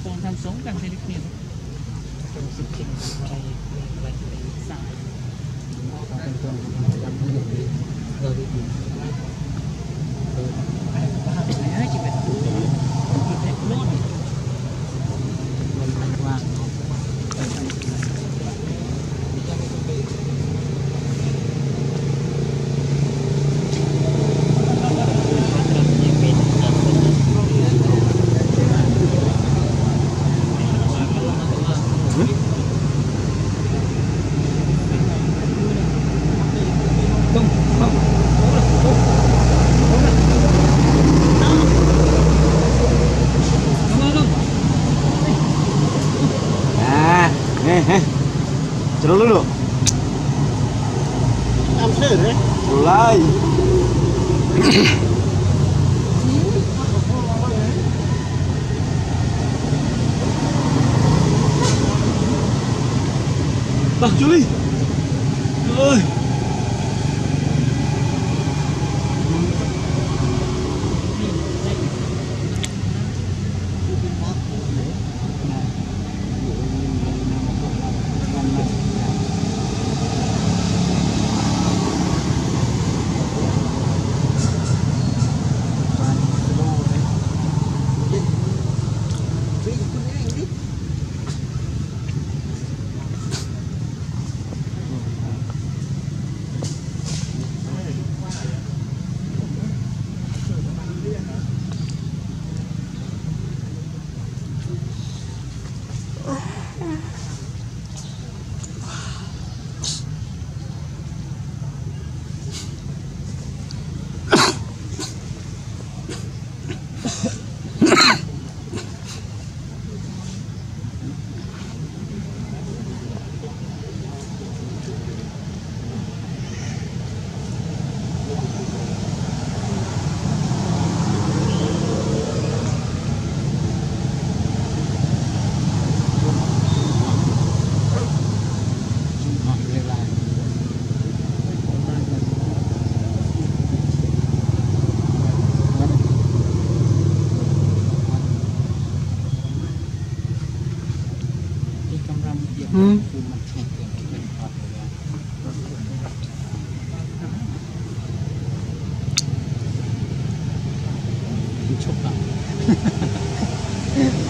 ហ្វូន Samsung កាន់តែនេះគ្នាខ្ញុំសិក្សាពីកន្លែងសាយ Celup dulu. Mulai. Bang Juli. Ôi. 미쳤다.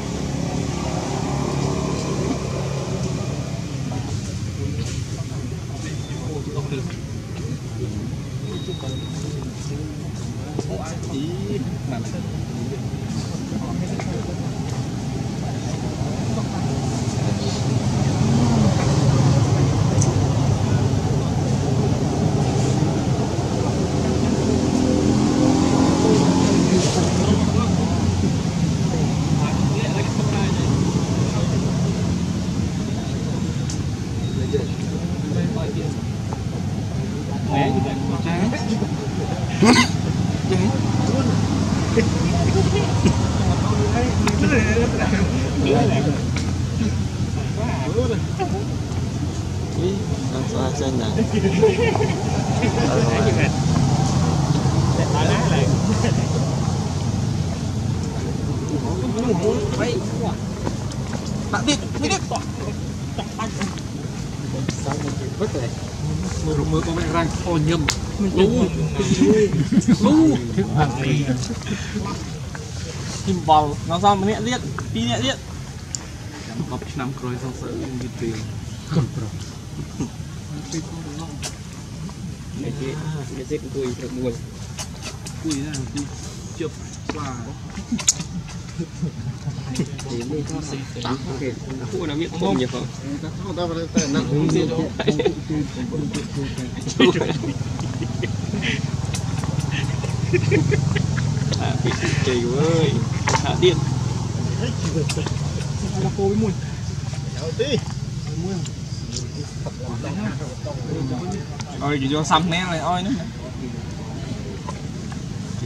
gì gì gì gì Đang xoa xanh nè Đấy như អូញឹមលូលូទីមបលនៅសល់ម្នាក់ទៀតពីរនាក់ទៀតចាំកប់ឆ្នាំក្រោយសងសើយឺតពេលកូនប្រុសពីកូនឡងនេះគេនេះគេគួយប្រមួយគួយណាជប់ស្វា bị kỳ ơi Hạ điện Ôi chỉ cho xăm nè này ôi nữa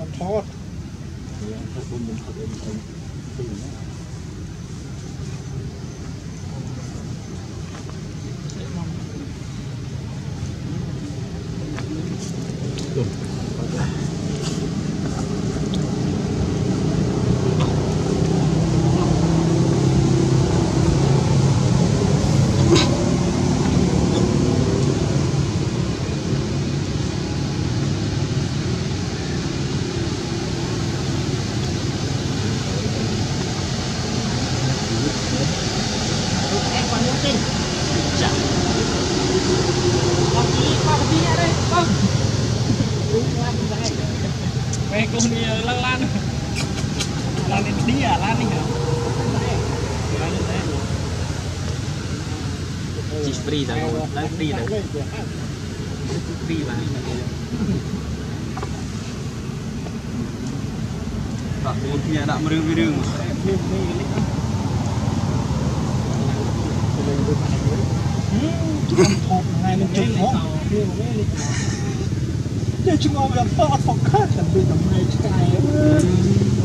Ja, das ist ein con đi lan lan Lan đi đi à lan đi hả? Chỉ free là Lan free là Free là Bạn bốn kia chụp phó chứ chúng ông Deci m-am răpat, o carte, am dat de aici,